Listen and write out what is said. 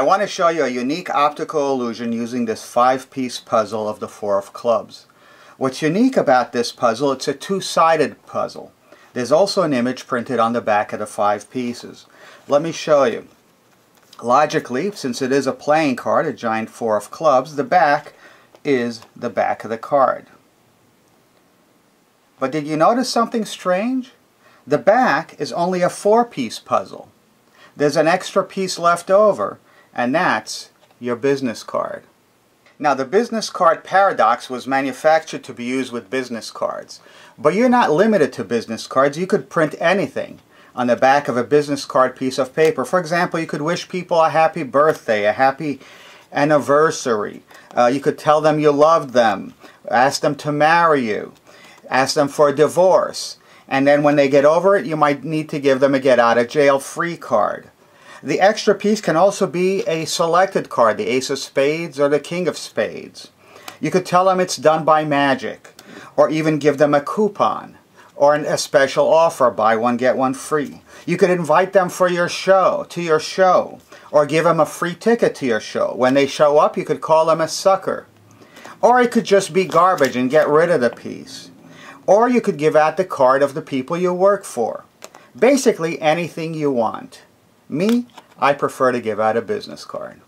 I want to show you a unique optical illusion using this five-piece puzzle of the Four of Clubs. What's unique about this puzzle, it's a two-sided puzzle. There's also an image printed on the back of the five pieces. Let me show you. Logically, since it is a playing card, a giant Four of Clubs, the back is the back of the card. But did you notice something strange? The back is only a four-piece puzzle. There's an extra piece left over, and that's your business card. Now the business card paradox was manufactured to be used with business cards. But you're not limited to business cards. You could print anything on the back of a business card piece of paper. For example, you could wish people a happy birthday, a happy anniversary. Uh, you could tell them you loved them, ask them to marry you, ask them for a divorce. And then when they get over it, you might need to give them a get out of jail free card. The extra piece can also be a selected card, the Ace of Spades or the King of Spades. You could tell them it's done by magic, or even give them a coupon, or a special offer, buy one, get one free. You could invite them for your show, to your show, or give them a free ticket to your show. When they show up, you could call them a sucker. Or it could just be garbage and get rid of the piece. Or you could give out the card of the people you work for. Basically anything you want. Me, I prefer to give out a business card.